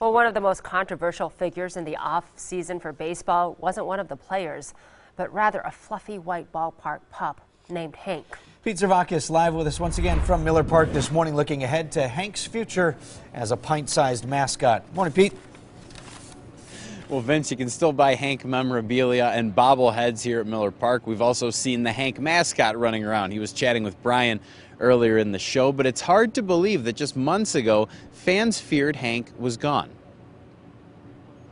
Well, one of the most controversial figures in the off season for baseball wasn't one of the players, but rather a fluffy white ballpark pup named Hank. Pete Zervakis live with us once again from Miller Park this morning, looking ahead to Hank's future as a pint-sized mascot. Morning, Pete. Well, Vince, you can still buy Hank memorabilia and bobbleheads here at Miller Park. We've also seen the Hank mascot running around. He was chatting with Brian earlier in the show, but it's hard to believe that just months ago, fans feared Hank was gone.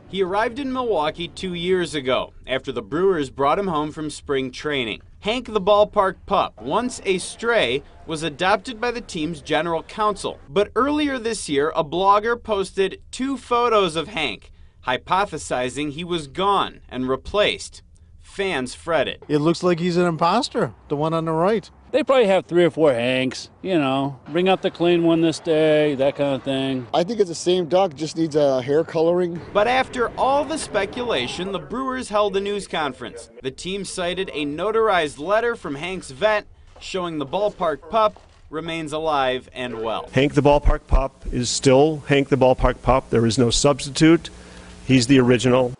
He arrived in Milwaukee two years ago after the Brewers brought him home from spring training. Hank the ballpark pup, once a stray, was adopted by the team's general counsel. But earlier this year, a blogger posted two photos of Hank, hypothesizing he was gone and replaced. Fans fretted. It looks like he's an imposter, the one on the right. They probably have three or four Hanks, you know, bring out the clean one this day, that kind of thing. I think it's the same duck, just needs a hair coloring. But after all the speculation, the Brewers held a news conference. The team cited a notarized letter from Hank's vet showing the ballpark pup remains alive and well. Hank the ballpark pup is still Hank the ballpark pup. There is no substitute. He's the original.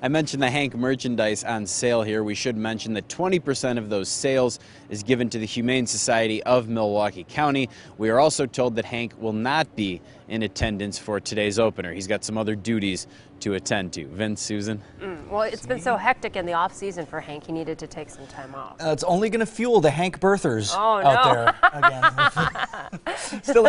I mentioned the Hank merchandise on sale here. We should mention that 20% of those sales is given to the Humane Society of Milwaukee County. We are also told that Hank will not be in attendance for today's opener. He's got some other duties to attend to. Vince, Susan? Mm, well, it's been so hectic in the off season for Hank, he needed to take some time off. Uh, it's only going to fuel the Hank birthers oh, out no. there again. Still